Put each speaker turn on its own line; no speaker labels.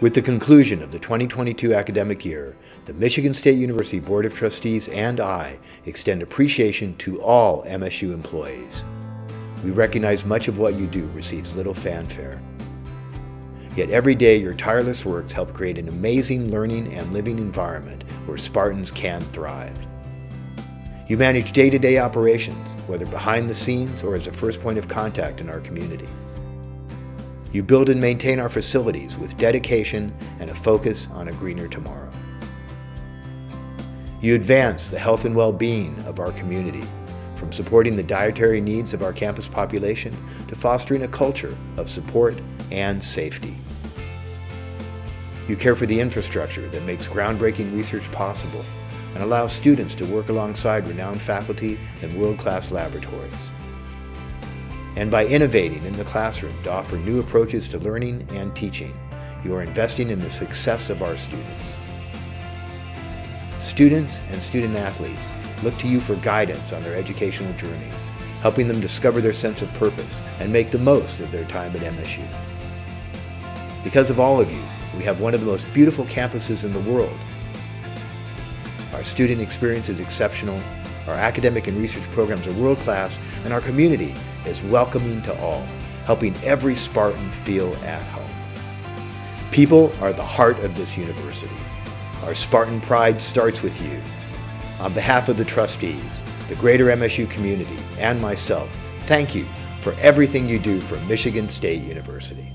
With the conclusion of the 2022 academic year, the Michigan State University Board of Trustees and I extend appreciation to all MSU employees. We recognize much of what you do receives little fanfare. Yet every day your tireless works help create an amazing learning and living environment where Spartans can thrive. You manage day-to-day -day operations, whether behind the scenes or as a first point of contact in our community. You build and maintain our facilities with dedication and a focus on a greener tomorrow. You advance the health and well-being of our community, from supporting the dietary needs of our campus population to fostering a culture of support and safety. You care for the infrastructure that makes groundbreaking research possible and allows students to work alongside renowned faculty and world-class laboratories and by innovating in the classroom to offer new approaches to learning and teaching, you are investing in the success of our students. Students and student athletes look to you for guidance on their educational journeys, helping them discover their sense of purpose and make the most of their time at MSU. Because of all of you, we have one of the most beautiful campuses in the world. Our student experience is exceptional, our academic and research programs are world-class, and our community is welcoming to all, helping every Spartan feel at home. People are the heart of this university. Our Spartan pride starts with you. On behalf of the trustees, the greater MSU community, and myself, thank you for everything you do for Michigan State University.